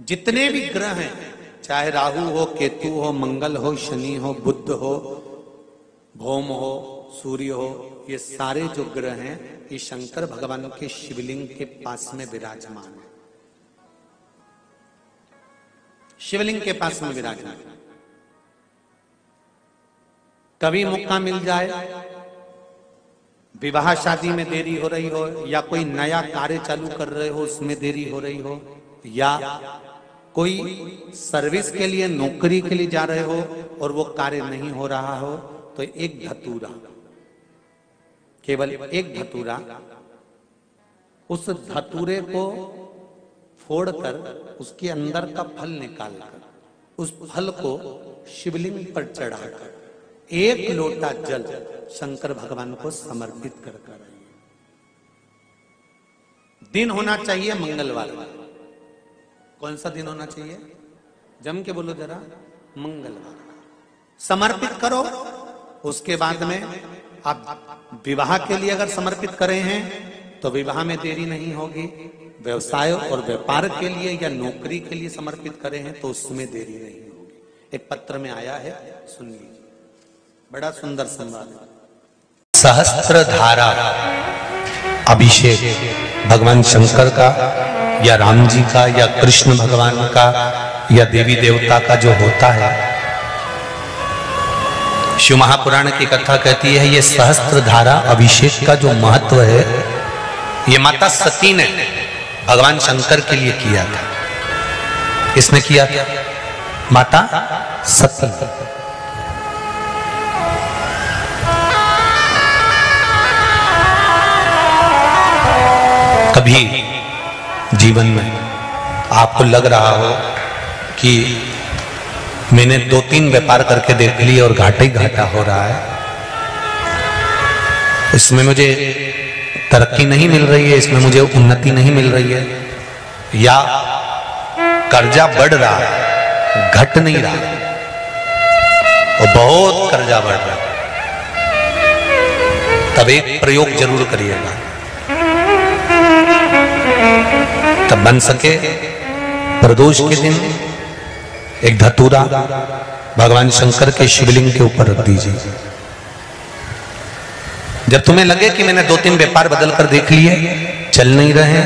जितने भी ग्रह हैं, चाहे राहु हो, केतु हो, मंगल हो, शनि हो बुद्ध हो, भौम हो, सूर्य हो, ये सारे जो ग्रह हैं, ये शंकर भगवान के शिवलिंग के पास में विराजमान है। शिवलिंग के पास में विराजमान है। कभी मौका मिल जाए, विवाह शादी में देरी हो रही हो, या कोई नया कार्य चालू कर रहे हो, उसमें देरी हो रही हो, या कोई सर्विस के लिए, नौकरी के लिए जा रहे हो और वो कार्य नहीं हो रहा हो तो एक धतूरा। केवल एक धतूरा। उस धतूरे को फोड़कर उसके अंदर का फल निकालकर, उस फल को शिवलिंग पर चढ़ाकर, एक लोटा जल शंकर भगवान को समर्पित कर कर दिन होना चाहिए मंगलवार। कौन सा दिन होना चाहिए? जम के बोलो जरा। मंगलवार। समर्पित करो। उसके बाद में आप विवाह के लिए अगर समर्पित करे हैं तो विवाह में देरी नहीं होगी। व्यवसाय और व्यापार के लिए या नौकरी के लिए समर्पित करे हैं तो उसमें देरी नहीं होगी। एक पत्र में आया है, सुन लीजिए। बड़ा सुंदर संवाद सहस्त्र धारा अभिषेक, भगवान शंकर का या राम जी का, या कृष्ण भगवान का, या देवी देवता का जो होता है। शिव महापुराण की कथा कहती है, ये सहस्त्र धारा अभिषेक का जो महत्व है, ये माता सती ने भगवान शंकर के लिए किया था। किसने किया था? माता सती। कभी जीवन में आपको लग रहा हो कि मैंने दो तीन व्यापार करके देख लिए और घाटा ही घाटा हो रहा है। इसमें मुझे तरक्की नहीं मिल रही है, इसमें मुझे उन्नति नहीं मिल रही है। या कर्जा बढ़ रहा है, घट नहीं रहा और बहुत कर्जा बढ़ रहा है। तब एक प्रयोग ज़रूर करिएगा। तब बन सके। प्रदोष के दिन एक धतूरा भगवान शंकर के शिवलिंग के ऊपर रख दीजिए। जब तुम्हें लगे कि मैंने दो तीन व्यापार बदल कर देख लिए, चल नहीं रहे,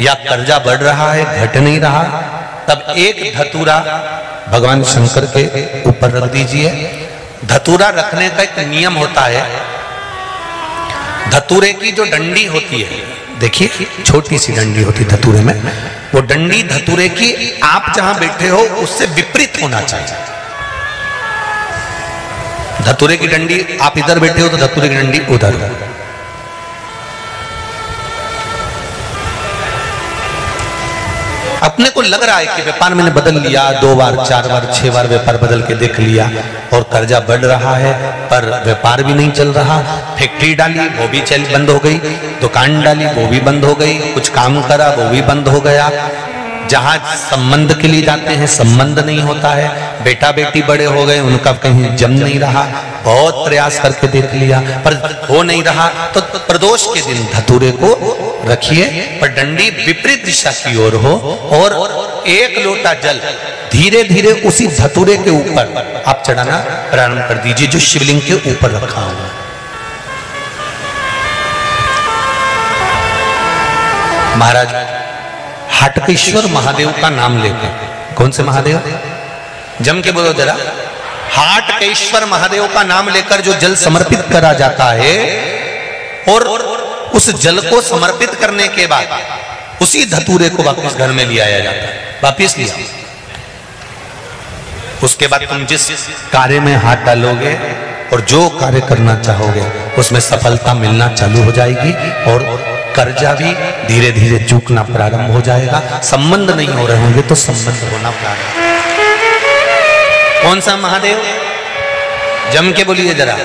या कर्जा बढ़ रहा है, घट नहीं रहा, तब एक धतूरा भगवान शंकर के ऊपर रख दीजिए। धतूरा रखने का एक नियम होता है, धतूरे की जो डंडी होती है देखिए छोटी सी डंडी होती धतूरे में, वो डंडी धतूरे की आप जहाँ बैठे हो, उससे विपरीत होना चाहिए। धतूरे की डंडी आप इधर बैठे हो तो धतूरे की डंडी उधर। हो अपने को लग रहा है कि व्यापार मैंने बदल लिया, दो बार, चार बार, छह बार व्यापार बदल के देख लिया और कर्जा बढ़ रहा है, पर व्यापार भी नहीं चल रहा। फैक्ट्री डाली, वो भी चल बंद हो गई। दुकान डाली, वो भी बंद हो गई। कुछ काम करा, वो भी बंद हो गया। जहाँ संबंध के लिए जाते हैं, संबंध नहीं होता है। बेटा बेटी बड़े हो गए, उनका कहीं जम नहीं रहा। बहुत प्रयास करके देख लिया, पर हो नहीं रहा। तो प्रदोष के दिन धतूरे को रखिए, पर डंडी विपरीत दिशा की ओर हो, और एक लोटा जल धीरे धीरे उसी धतूरे के ऊपर आप चढ़ाना प्रारंभ कर दीजिए, जो शिवलिंग के ऊपर रखा हुआ महाराज हाटकेश्वर महादेव का नाम लेकर कौन से महादेव? जम के बोलो जरा। हाटकेश्वर महादेव का नाम लेकर जो जल समर्पित करा जाता है और उस जल को समर्पित करने के बाद उसी धतूरे को वापस घर में ले आया जाता है। वापिस लिया उसके बाद तुम जिस कार्य में हाथ डालोगे और जो कार्य करना चाहोगे, उसमें सफलता मिलना चालू हो जाएगी और कर्जा भी धीरे धीरे चूकना प्रारंभ हो जाएगा। संबंध नहीं हो रहे होंगे तो संबंध होना प्रारंभ। कौन सा महादेव? जम के बोलिए जरा।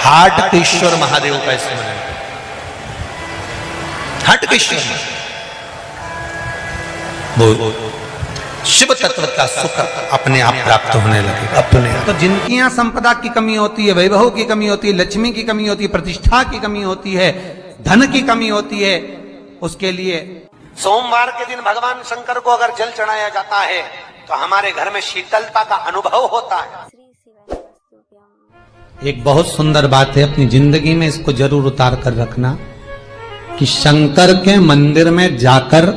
हाट केश्वर महादेव का स्मरण हाट केश्वर वो शिव तत्व का सुख अपने आप प्राप्त होने लगे। अपने तो जिनकी यहाँ संपदा की कमी होती है वैभव की कमी होती है लक्ष्मी की कमी होती है प्रतिष्ठा की कमी होती है धन की कमी होती है उसके लिए सोमवार के दिन भगवान शंकर को अगर जल चढ़ाया जाता है तो हमारे घर में शीतलता का अनुभव होता है। एक बहुत सुंदर बात है अपनी ज़िंदगी में इसको ज़रूर उतार कर रखना कि शंकर के मंदिर में जाकर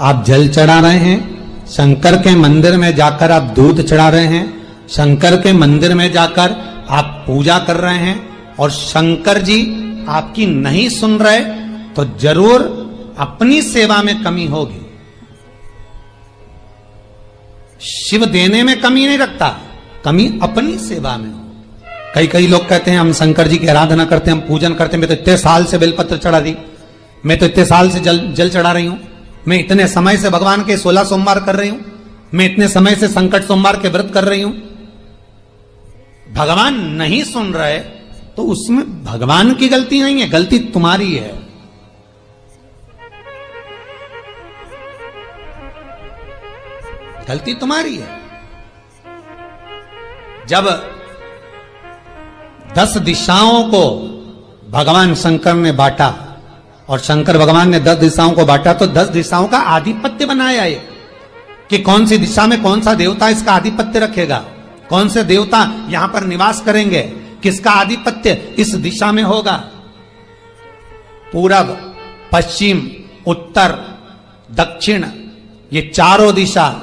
आप जल चढ़ा रहे हैं शंकर के मंदिर में जाकर आप दूध चढ़ा रहे हैं शंकर के मंदिर में जाकर आप पूजा कर रहे हैं और शंकर जी आपकी नहीं सुन रहे तो ज़रूर अपनी सेवा में कमी होगी। शिव देने में कमी नहीं रखता, कमी अपनी सेवा में कई कई लोग कहते हैं, हम शंकर जी की आराधना करते हैं, हम पूजन करते हैं, मैं तो इतने साल से बेलपत्र चढ़ा दी, मैं तो इतने साल से जल जल चढ़ा रही हूँ, मैं इतने समय से भगवान के सोलह सोमवार कर रही हूँ, मैं इतने समय से संकट सोमवार के व्रत कर रही हूँ। भगवान नहीं सुन रहे तो उसमें भगवान की गलती नहीं है, गलती तुम्हारी है। गलती तुम्हारी है। जब दस दिशाओं को भगवान शंकर ने बांटा, और शंकर भगवान ने दस दिशाओं को बांटा तो दस दिशाओं का आधिपत्य बनाया ये, कि कौन सी दिशा में कौन सा देवता इसका आधिपत्य रखेगा। कौन से देवता यहाँ पर निवास करेंगे? किसका आधिपत्य इस दिशा में होगा? पूरब, पश्चिम, उत्तर, दक्षिण, ये चारों दिशा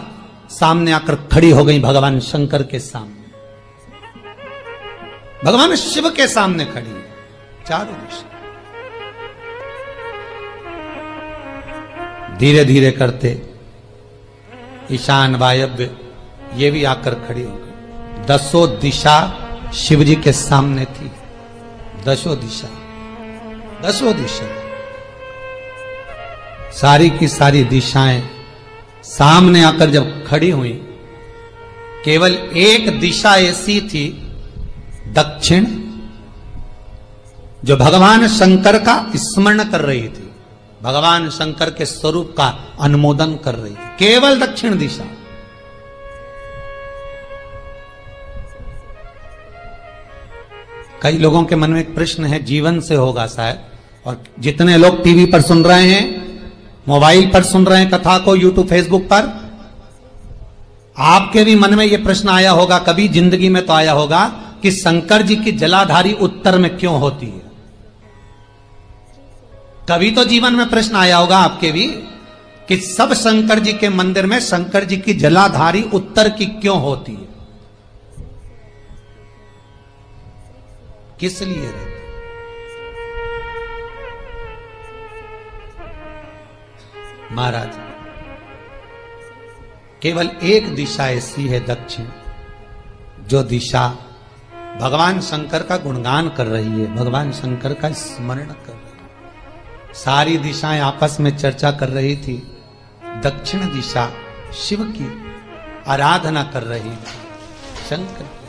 सामने आकर खड़ी हो गई भगवान शंकर के सामने। भगवान शिव के सामने खड़ी चारों दिशा। धीरे धीरे करते, ईशान वायव्य ये भी आकर खड़ी हो गई। दसों दिशा शिव जी के सामने थी। दसों दिशा। दसों दिशा। सारी की सारी दिशाएँ सामने आकर जब खड़ी हुई, केवल एक दिशा ऐसी थी, दक्षिण, जो भगवान शंकर का स्मरण कर रही थी। भगवान शंकर के स्वरूप का अनुमोदन कर रही थी। केवल दक्षिण दिशा। कई लोगों के मन में एक प्रश्न है, जीवन से होगा शायद। और जितने लोग टीवी पर सुन रहे हैं, मोबाइल पर सुन रहे हैं, कथा को यूट्यूब फेसबुक पर, आपके भी मन में यह प्रश्न आया होगा, कभी ज़िंदगी में तो आया होगा, कि शंकर जी की जलाधारी उत्तर में क्यों होती है? कभी तो जीवन में प्रश्न आया होगा आपके भी, कि सब शंकर जी के मंदिर में शंकर जी की जलाधारी उत्तर की क्यों होती है? किस लिए रहती महाराज, केवल एक दिशा ऐसी है दक्षिण, जो दिशा भगवान शंकर का गुणगान कर रही है, भगवान शंकर का स्मरण कर रही है। सारी दिशाएँ आपस में चर्चा कर रही थी, दक्षिण दिशा शिव की आराधना कर रही थी, शंकर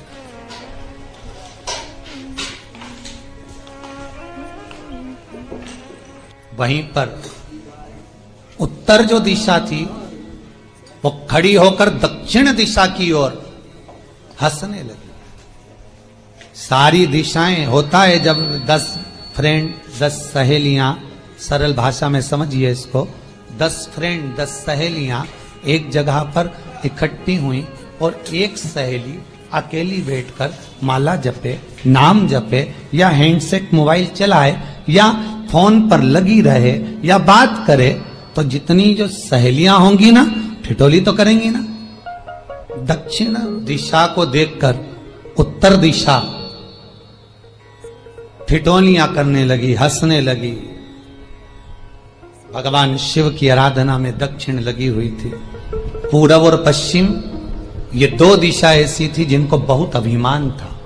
वहीं पर उत्तर जो दिशा थी, वो खड़ी होकर दक्षिण दिशा की ओर हंसने लगी। सारी दिशाएँ होता है जब दस फ्रेंड दस सहेलियाँ, सरल भाषा में समझिए इसको। दस फ्रेंड दस सहेलियाँ एक जगह पर इकट्ठी हुई और एक सहेली अकेली बैठकर माला जपे, नाम जपे या हैंडसेट मोबाइल चलाए या फ़ोन पर लगी रहे या बात करे तो जितनी जो सहेलियाँ होंगी ना, ठिठोली तो करेंगी ना। दक्षिण दिशा को देखकर, उत्तर दिशा। ठिठोलियाँ करने लगी, हंसने लगी। भगवान शिव की आराधना में दक्षिण लगी हुई थी। पूरब और पश्चिम, ये दो दिशा ऐसी थी जिनको बहुत अभिमान था।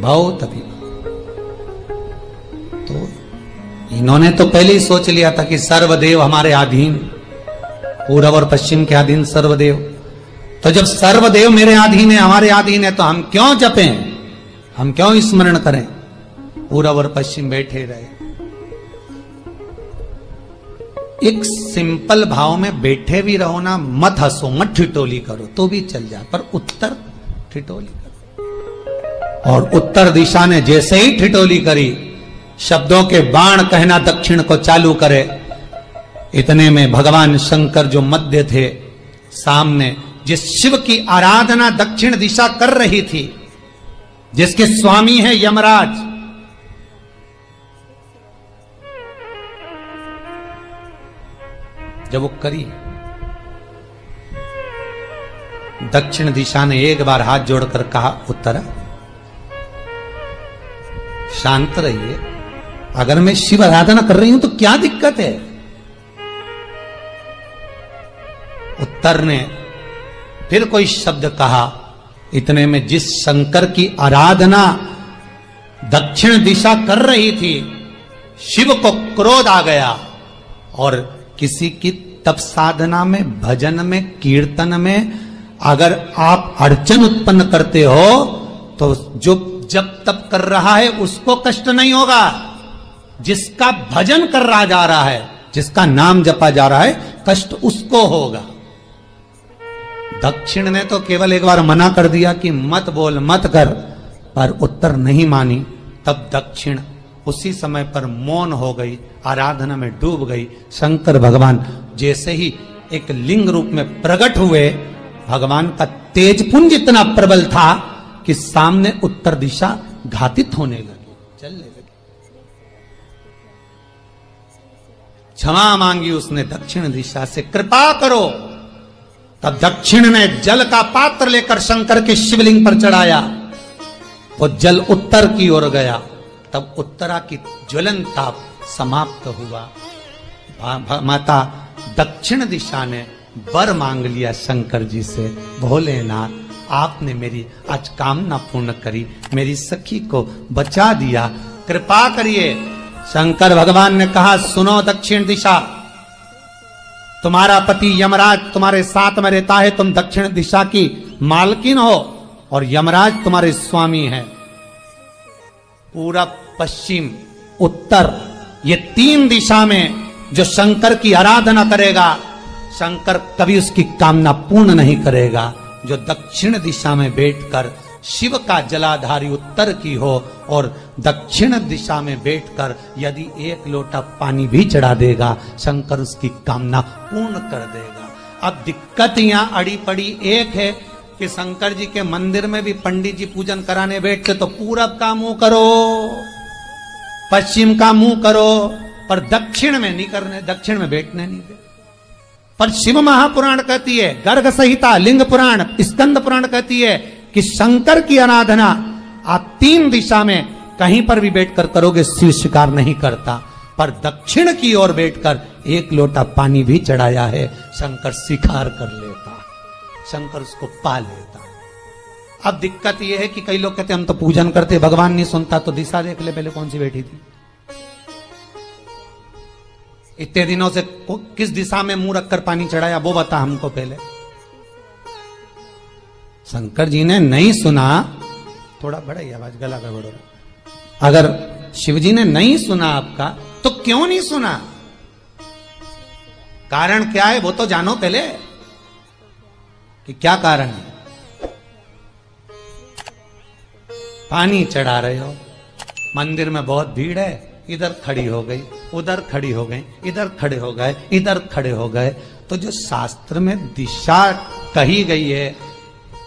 बहुत अभिमान। तो इन्होंने तो पहले ही सोच लिया था कि सर्वदेव हमारे अधीन पूरब और पश्चिम के अधीन सर्वदेव। तो जब सर्वदेव मेरे अधीन है, हमारे अधीन है तो हम क्यों जपें? हम क्यों स्मरण करें? पूरब और पश्चिम बैठे रहे। एक सिंपल भाव में बैठे भी रहो ना, मत हंसो, मत ठिटोली करो तो भी चल जाए। पर उत्तर ठिटोली करो। और उत्तर दिशा ने जैसे ही ठिटोली करी शब्दों के बाण कहना दक्षिण को चालू करे। इतने में भगवान शंकर जो मध्य थे, सामने जिस शिव की आराधना दक्षिण दिशा कर रही थी, जिसके स्वामी है यमराज। जब वो करी, दक्षिण दिशा ने एक बार हाथ जोड़कर कहा, उत्तर, शांत रहिए। अगर मैं शिव आराधना कर रही हूँ तो क्या दिक्कत है? उत्तर ने फिर कोई शब्द कहा, इतने में जिस शंकर की आराधना दक्षिण दिशा कर रही थी, शिव को क्रोध आ गया और किसी की तप साधना में, भजन में, कीर्तन में अगर आप अड़चन उत्पन्न करते हो तो जो जब तप कर रहा है, उसको कष्ट नहीं होगा। जिसका भजन कर रहा जा रहा है, जिसका नाम जपा जा रहा है, कष्ट उसको होगा। दक्षिण ने तो केवल एक बार मना कर दिया कि मत बोल, मत कर, पर उत्तर नहीं मानी। तब दक्षिण उसी समय पर मौन हो गई, आराधना में डूब गई। शंकर भगवान जैसे ही एक लिंग रूप में प्रकट हुए, भगवान का तेजपुंज इतना प्रबल था कि सामने उत्तर दिशा घातित होने लगी। चल लगी क्षमा मांगी उसने दक्षिण दिशा से, कृपा करो। तब दक्षिण ने जल का पात्र लेकर शंकर के शिवलिंग पर चढ़ाया। वो जल उत्तर की ओर गया। तब उत्तरा की ज्वलन ताप समाप्त हुआ। माता, दक्षिण दिशा ने वर मांग लिया शंकर जी से। भोलेनाथ, आपने मेरी आज कामना पूर्ण करी, मेरी सखी को बचा दिया। कृपा करिए। शंकर भगवान ने कहा, सुनो दक्षिण दिशा। तुम्हारा पति यमराज तुम्हारे साथ में रहता है, तुम दक्षिण दिशा की मालकिन हो और यमराज तुम्हारे स्वामी है। पूरब पश्चिम, उत्तर, ये तीन दिशा में जो शंकर की आराधना करेगा, शंकर कभी उसकी कामना पूर्ण नहीं करेगा, जो दक्षिण दिशा में बैठकर शिव का जलाधारी उत्तर की हो और दक्षिण दिशा में बैठकर यदि एक लोटा पानी भी चढ़ा देगा, शंकर उसकी कामना पूर्ण कर देगा। अब दिक्कत यहाँ अड़ी पड़ी एक है कि शंकर जी के मंदिर में भी पंडित जी पूजन कराने बैठते तो पूरब का मुँह करो, पश्चिम का मुँह करो, पर दक्षिण में नहीं करने, दक्षिण में बैठने नहीं दे। पर शिव महापुराण कहती है, गर्ग संहिता, लिंग पुराण, स्कंद पुराण कहती है कि शंकर की आराधना आप तीन दिशा में कहीं पर भी बैठकर करोगे, शिव स्वीकार नहीं करता। पर दक्षिण की ओर बैठकर एक लोटा पानी भी चढ़ाया है, शंकर स्वीकार कर लेता। शंकर उसको पा लेता। अब दिक्कत यह है कि कई लोग कहते हम तो पूजन करते, भगवान नहीं सुनता तो दिशा देख ले पहले कौन सी बैठी थी। इतने दिनों से किस दिशा में मुँह रखकर पानी चढ़ाया, वो बता हमको पहले। शंकर जी ने नहीं सुना, थोड़ा बड़ा ही आवाज़, गला का बड़ो अगर शिव जी ने नहीं सुना आपका तो क्यों नहीं सुना? कारण क्या है वो तो जानो पहले, कि क्या कारण है? पानी चढ़ा रहे हो, मंदिर में बहुत भीड़ है, इधर खड़ी हो गई, उधर खड़ी हो गई, इधर खड़े हो गए, इधर खड़े हो गए तो जो शास्त्र में दिशा कही गई है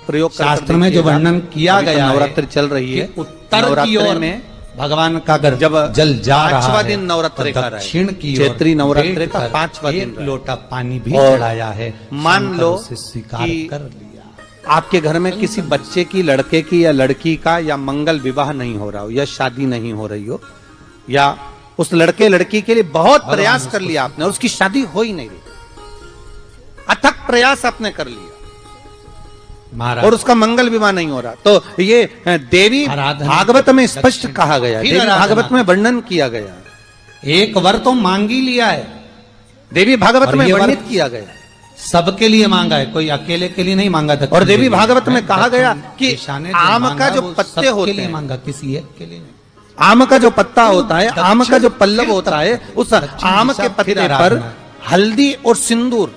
प्रयोग शास्त्र में जो वर्णन किया तो गया नवरात्र चल रही है। उत्तर की ओर में भगवान का अगर जब जल जा रहा पांचवा है दिन नवरात्रि का दक्षिण की ओर चैत्री नवरात्रि का पांचवा दिन। लोटा पानी भी चढ़ाया है। मान लो स्वीकार कर लिया। आपके घर में किसी बच्चे की लड़के की या लड़की का या मंगल विवाह नहीं हो रहा हो या शादी नहीं हो रही हो या उस लड़के लड़की के लिए बहुत प्रयास कर लिया आपने और उसकी शादी हो ही नहीं रही। अथक प्रयास आपने कर लिया। और उसका मंगल विवाह नहीं हो रहा। तो ये देवी भागवत में स्पष्ट कहा गया देवी भागवत में वर्णन किया गया एक वर तो मांग ही लिया है। देवी भागवत में वर्णित किया गया सबके लिए मांगा है। कोई अकेले के लिए नहीं मांगा था और देवी भागवत में कहा गया कि आम का जो पत्ते होते हैं। मांगा किसी एक के लिए नहीं। आम का जो पत्ता होता है आम का जो पल्लव होता है उस आम के पत्ते पर हल्दी और सिंदूर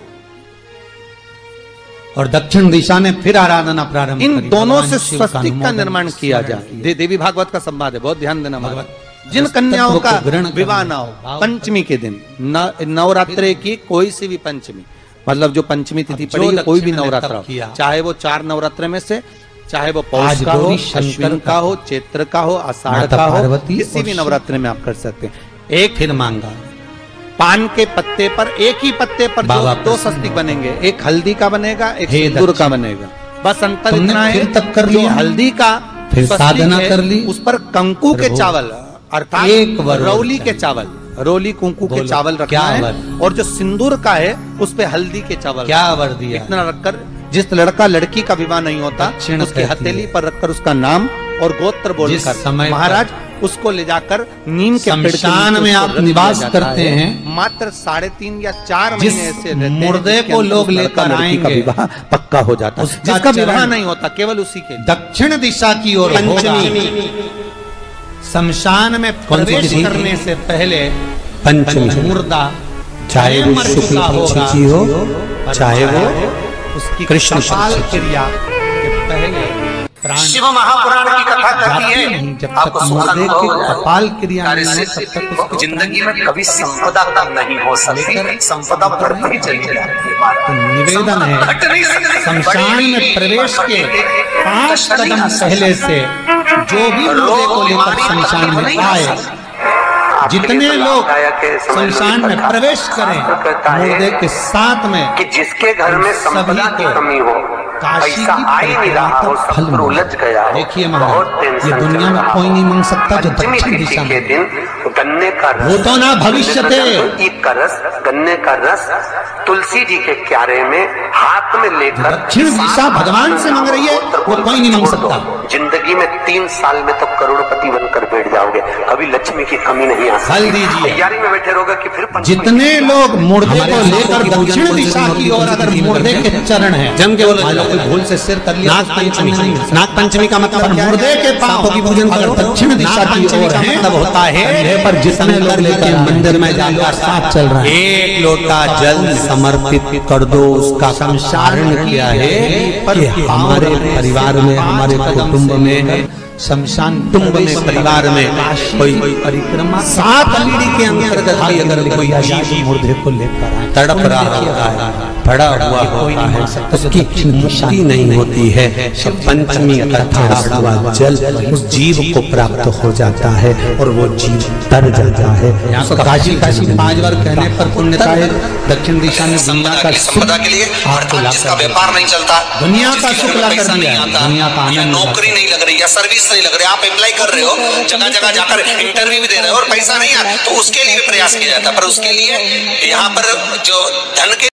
और दक्षिण दिशा ने फिर आराधना प्रारंभ इन दोनों से स्वस्तिक का निर्माण किया जाए देवी भागवत का संवाद है। बहुत ध्यान देना भगवत जिन कन्याओं का ग्रहण विवाह ना हो पंचमी के दिन नवरात्रे की कोई सी भी पंचमी मतलब जो पंचमी तिथि जो पड़ेगी कोई भी नवरात्र चाहे वो चार नवरात्र में से चाहे वो पौष का हो अश्विन का हो चैत्र का हो आषाढ़ का हो किसी भी नवरात्र में आप कर सकते हैं। एक फिर मांगा। पान के पत्ते पर एक ही पत्ते पर दो, दो स्वस्तिक बनेंगे एक हल्दी का बनेगा एक सिंदूर का बनेगा बस अंतर इतना है तब कर लिया? हल्दी का फिर साधना कर ली? उस पर कंकु के चावल अर्थात एक रौली के चावल रोली कुंकू के चावल रखना है और जो सिंदूर का है उस पे हल्दी के चावल क्या। वर दिया इतना रखकर जिस लड़का लड़की का विवाह नहीं होता उसकी हथेली पर रखकर उसका नाम और गोत्र जिस बोलकर समय महाराज उसको ले जाकर नीम के पेड़ में आप निवास करते हैं। मात्र साढ़े तीन या चार महीने ऐसे मुर्दे को लोग लेकर आएँगे। विवाह पक्का हो जाता है। जिसका विवाह नहीं होता केवल उसी के दक्षिण दिशा की ओर शमशान में प्रवेश करने से पहले पंचमी। मुर्दा चाहे वो शुक्ल पक्ष हो चाहे वो उसकी कृष्ण। क्रिया। शिव महापुराण की कथा कहती है। जब आपको तक मुर्दे की। कपाल क्रिया कार्य नहीं से तब तक उसको ज़िंदगी में कभी संपदा कम नहीं हो सकती। संपदा बढ़ती चली जाती। तो निवेदन है शमशान में प्रवेश के पाँच कदम पहले से जो भी मुर्दे को लेकर शमशान में आए जितने लोग शमशान में प्रवेश करें मुर्दे के साथ में कि जिसके घर में संपदा सभी की को कमी हो। काशी की परिक्रमा का फल उलझ गया। देखिए महाराज ये दुनिया में कोई नहीं मांग सकता जो दक्षिण दिशा के में दिन गन्ने का रस वो तो ना भविष्य ईद का रस गन्ने का रस तुलसी जी के क्यारे में हाथ में लेकर दक्षिण दिशा भगवान से मांग रही है, वो कोई नहीं मांग सकता। ज़िंदगी में तीन साल में तो करोड़पति बनकर बैठ जाओगे। कभी लक्ष्मी की कमी नहीं आ सकती तैयारी में बैठे रहोगे कि फिर जितने लोग मुर्दे को लेकर दक्षिण दिशा की ओर अगर मुर्दे के चरण है जम के बोलो मान लो जरा। कोई भूल से सिर कर लिया नाग पंचमी नाग पंचमी का मतलब मुर्दे के पाँव सांपों की पूजन अगर करो दक्षिण दिशा की ओर है मतलब होता है पर जितने लोग लेकर मंदिर में जाकर साथ चल रहे हैं। एक लोटा जल समर्पित कर दो उसका शमशारण किया है कि हमारे परिवार में हमारे कुटुंब में शमशान कुटुंब में परिवार में कोई परिक्रमा सात पीढ़ी के अंतर्गत भी अगर कोई जीव मुर्दे को लेकर आए। तड़प रहा होता है पड़ा हुआ होता है उसकी मुक्ति नहीं होती है पंचमी कथा हुआ जल उस जीव को प्राप्त हो जाता है और वो जीव तर जाता है। काशी काशी पाँच बार कहने पर पुण्यता है दक्षिण दिशा में दुनिया का संपदा के लिए अर्थात लाभ व्यापार नहीं चलता दुनिया का सुख ला कर दिया दुनिया का आनंद नौकरी नहीं लग रही या सर्विस नहीं लग रही आप अप्लाई कर रहे हो, जगह जगह जाकर इंटरव्यू भी दे रहे हो और पैसा नहीं आ तो उसके लिए भी प्रयास किया जाता पर उसके लिए यहाँ पर जो धन के